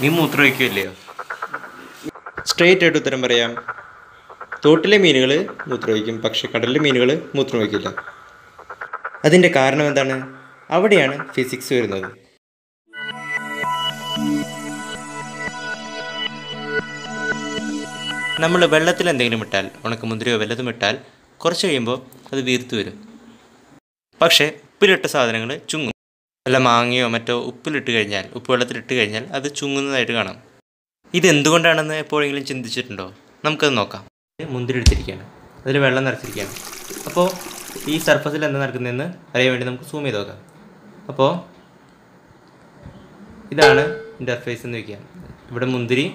നീ മൂത്രമൊഴിക്കില്ലയോ സ്ട്രെയിറ്റ് ആയിട്ട് ഉത്തരം പറയാം. തോട്ടിലെ മീനുകൾ മൂത്രമൊഴിക്കും പക്ഷെ കടലിലെ മീനുകൾ മൂത്രമൊഴിക്കില്ല. അതിന്റെ കാരണം എന്താണ്? അവിടെയാണ് ഫിസിക്സ് വരുന്നത്. നമ്മൾ വെള്ളത്തിൽ എന്തെങ്കിലും ഇട്ടാൽ ഉണക്കമുന്തിരിയോ വല്ലതും ഇട്ടാൽ കുറച്ച് കഴിയുമ്പോൾ അത് വീർത്തു വരും. പക്ഷേ ഉപ്പിലിട്ട സാധനങ്ങൾ ചുങ്ങും. വല്ല മാങ്ങയോ മറ്റോ ഉപ്പിലിട്ട് കഴിഞ്ഞാൽ ഉപ്പ് വെള്ളത്തിലിട്ട് കഴിഞ്ഞാൽ അത് ചുങ്ങുന്നതായിട്ട് കാണാം. ഇതെന്തുകൊണ്ടാണെന്ന് എപ്പോഴെങ്കിലും ചിന്തിച്ചിട്ടുണ്ടോ? നമുക്കത് നോക്കാം. മുന്തിരി എടുത്തിരിക്കുകയാണ് അതിൽ വെള്ളം നിറച്ചിരിക്കുകയാണ്. അപ്പോൾ ഈ സർഫസിൽ എന്താ നടക്കുന്നതെന്ന് അറിയാൻ വേണ്ടി നമുക്ക് സൂം ചെയ്ത് നോക്കാം. അപ്പോൾ ഇതാണ് ഇന്റർഫേസ് എന്ന് വയ്ക്കുക ഇവിടെ മുന്തിരി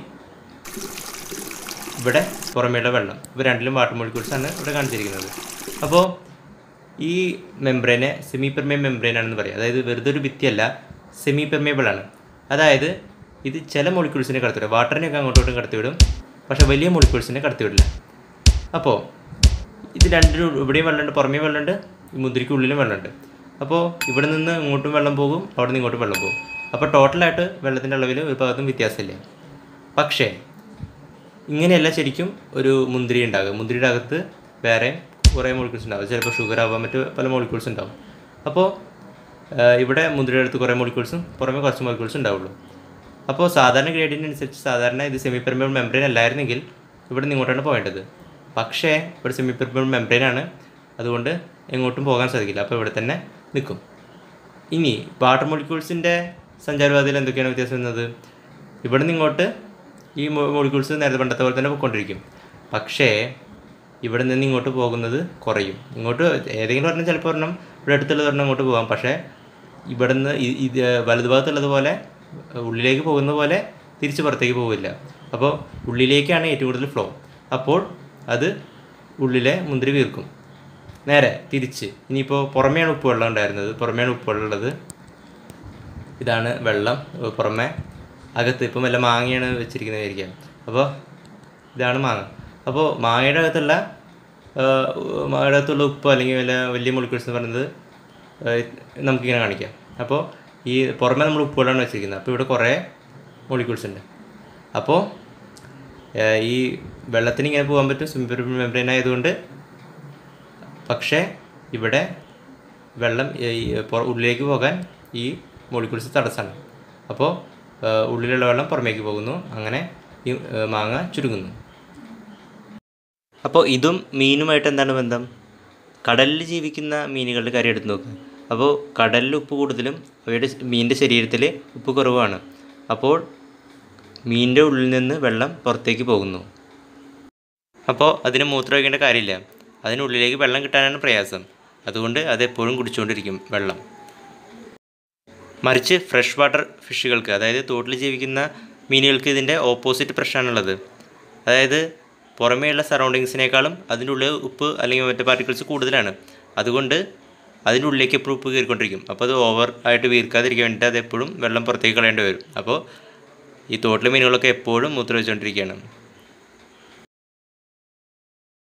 ഇവിടെ പുറമേയുള്ള വെള്ളം. ഇപ്പോൾ രണ്ടിലും വാട്ടർ മോളിക്യൂൾസ് ആണ് ഇവിടെ കാണിച്ചിരിക്കുന്നത്. അപ്പോൾ ഈ മെംബ്രെയിനെ സെമി പെർമേ ആണെന്ന് പറയാം. അതായത് വെറുതെ ഒരു ഭിത്തിയല്ല സെമി പെർമേബിൾ ആണ് അതായത് ഇത് ചില മോളിക്യൂൾസിനെ കടത്തിവിടും. വാട്ടറിനെയൊക്കെ അങ്ങോട്ടോട്ടും കടത്തിവിടും. പക്ഷേ വലിയ മോളിക്യൂൾസിനെ കടത്തിവിടില്ല. അപ്പോൾ ഇത് രണ്ടിനും ഇവിടെയും വെള്ളമുണ്ട് പുറമേ വെള്ളമുണ്ട് ഈ ഉള്ളിലും വെള്ളമുണ്ട്. അപ്പോൾ ഇവിടെ നിന്ന് ഇങ്ങോട്ടും വെള്ളം പോകും അവിടെ നിന്ന് ഇങ്ങോട്ടും വെള്ളം പോകും. അപ്പോൾ ടോട്ടലായിട്ട് വെള്ളത്തിന്റെ അളവിൽ ഒരു ഭാഗത്തും വ്യത്യാസമില്ല. പക്ഷേ ഇങ്ങനെയല്ല ശരിക്കും ഒരു മുന്തിരി ഉണ്ടാകുക മുന്തിരിയുടെ അകത്ത് വേറെ കുറേ മോളിക്യൂൾസ് ഉണ്ടാവും. ചിലപ്പോൾ ഷുഗർ ആവാം മറ്റ് പല മോളിക്യൂൾസ് ഉണ്ടാവും. അപ്പോൾ ഇവിടെ മുന്തിരിയുടെ അടുത്ത് കുറേ മോളിക്യൂൾസും പുറമെ കുറച്ച് മോളിക്യൂൾസ് ഉണ്ടാവുള്ളൂ. അപ്പോൾ സാധാരണ ഗ്രേഡിയന്റ് അനുസരിച്ച് സാധാരണ ഇത് സെമി പെർമേബിൾ മെംബ്രെയിൻ അല്ലായിരുന്നെങ്കിൽ ഇവിടെ നിന്ന് ഇങ്ങോട്ടാണ് പോകേണ്ടത്. പക്ഷേ ഇവിടെ സെമി പെർമേബിൾ മെംബ്രെയിൻ ആണ്. അതുകൊണ്ട് എങ്ങോട്ടും പോകാൻ സാധിക്കില്ല. അപ്പോൾ ഇവിടെ തന്നെ നിൽക്കും. ഇനി വാട്ടർ മോളിക്യൂൾസിന്റെ സഞ്ചാരപാതയിൽ എന്തൊക്കെയാണ് വ്യത്യാസം വരുന്നത്? ഇവിടെ നിന്ന് ഇങ്ങോട്ട് ഈ മോളിക്യൂൾസ് നേരത്തെ പണ്ടത്തെ പോലെ തന്നെ പോയിക്കൊണ്ടിരിക്കും. പക്ഷേ ഇവിടെ നിന്ന് ഇങ്ങോട്ട് പോകുന്നത് കുറയും. ഇങ്ങോട്ട് ഏതെങ്കിലും ഒരെണ്ണം ചിലപ്പോൾ ഒരെണ്ണം ഇവിടെ അടുത്തുള്ളത് ഒരെണ്ണം ഇങ്ങോട്ട് പോകാം. പക്ഷേ ഇവിടെ നിന്ന് ഇത് വലതുഭാഗത്തുള്ളതുപോലെ ഉള്ളിലേക്ക് പോകുന്ന പോലെ തിരിച്ച് പുറത്തേക്ക് പോകില്ല അപ്പോൾ ഉള്ളിലേക്കാണ് ഏറ്റവും കൂടുതൽ ഫ്ലോ അപ്പോൾ അത് ഉള്ളിലെ മുന്തിരി വീർക്കും. നേരെ തിരിച്ച്. ഇനിയിപ്പോൾ പുറമെയാണ് ഉപ്പ് വെള്ളം ഉണ്ടായിരുന്നത്. പുറമെയാണ് ഉപ്പ് വെള്ളം ഉള്ളത് ഇതാണ് വെള്ളം. പുറമെ അകത്ത് ഇപ്പം വല്ല മാങ്ങയാണ് വെച്ചിരിക്കുന്നതായിരിക്കാം അപ്പോൾ ഇതാണ് മാങ്ങ. അപ്പോൾ മാങ്ങയുടെ അകത്തുള്ള അകത്തുള്ള ഉപ്പ് അല്ലെങ്കിൽ വല്ല വലിയ മോളിക്യൂൾസ് എന്ന് പറയുന്നത് നമുക്കിങ്ങനെ കാണിക്കാം. അപ്പോൾ ഈ പുറമെ നമ്മൾ ഉപ്പുകളാണ് വെച്ചിരിക്കുന്നത്. അപ്പോൾ ഇവിടെ കുറേ മോളിക്യൂൾസ് ഉണ്ട്. അപ്പോൾ ഈ വെള്ളത്തിന് ഇങ്ങനെ പോകാൻ പറ്റും. സിംപിൾ മെംബ്രെയിൻ ആയതുകൊണ്ട്. പക്ഷേ ഇവിടെ വെള്ളം ഉള്ളിലേക്ക് പോകാൻ ഈ മോളിക്യൂൾസ് തടസ്സമാണ്. അപ്പോൾ ഉള്ളിലുള്ള വെള്ളം പുറമേക്ക് പോകുന്നു. അങ്ങനെ ഈ മാങ്ങ ചുരുങ്ങുന്നു. അപ്പോൾ ഇതും മീനുമായിട്ട് എന്താണ് ബന്ധം? കടലിൽ ജീവിക്കുന്ന മീനുകളുടെ കാര്യം എടുത്ത് നോക്കുക അപ്പോൾ കടലിൽ ഉപ്പ് കൂടുതലും അവയുടെ മീനിന്റെ ശരീരത്തിൽ ഉപ്പ് കുറവാണ്. അപ്പോൾ മീനിന്റെ ഉള്ളിൽ നിന്ന് വെള്ളം പുറത്തേക്ക് പോകുന്നു. അപ്പോൾ അതിന് മൂത്രമൊഴിക്കേണ്ട കാര്യമില്ല. അതിനുള്ളിലേക്ക് വെള്ളം കിട്ടാനാണ് പ്രയാസം. അതുകൊണ്ട് അതെപ്പോഴും കുടിച്ചുകൊണ്ടിരിക്കും വെള്ളം. മറിച്ച് ഫ്രഷ് വാട്ടർ ഫിഷുകൾക്ക് അതായത് തോട്ടിൽ ജീവിക്കുന്ന മീനുകൾക്ക് ഇതിന്റെ ഓപ്പോസിറ്റ് പ്രശ്നമാണുള്ളത്. അതായത് പുറമേയുള്ള സറൗണ്ടിങ്സിനേക്കാളും അതിന്റെ ഉള്ളിൽ ഉപ്പ് അല്ലെങ്കിൽ മറ്റേ പാർട്ടിക്കിൾസ് കൂടുതലാണ്. അതുകൊണ്ട് അതിന്റെ ഉള്ളിലേക്ക് എപ്പോഴും ഉപ്പ് കയറിക്കൊണ്ടിരിക്കും. അപ്പോൾ അത് ഓവർ ആയിട്ട് വീർക്കാതിരിക്കാൻ വേണ്ടിയിട്ട് അത് എപ്പോഴും വെള്ളം പുറത്തേക്ക് കളയേണ്ടി വരും. അപ്പോൾ ഈ തോട്ടിലെ മീനുകളൊക്കെ എപ്പോഴും മൂത്ര വെച്ചുകൊണ്ടിരിക്കുകയാണ്